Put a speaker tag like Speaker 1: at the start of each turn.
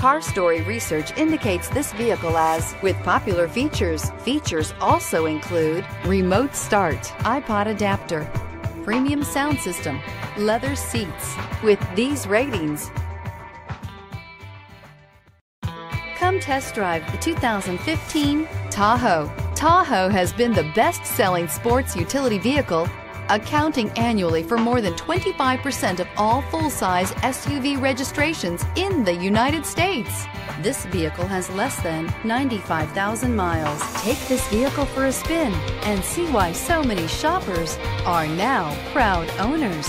Speaker 1: Car Story research indicates this vehicle as with popular features. Features also include remote start, iPod adapter, premium sound system, leather seats. With these ratings, Come test drive the 2015 Tahoe. Tahoe has been the best selling sports utility vehicle, accounting annually for more than 25% of all full size SUV registrations in the United States. This vehicle has less than 95,000 miles. Take this vehicle for a spin and see why so many shoppers are now proud owners.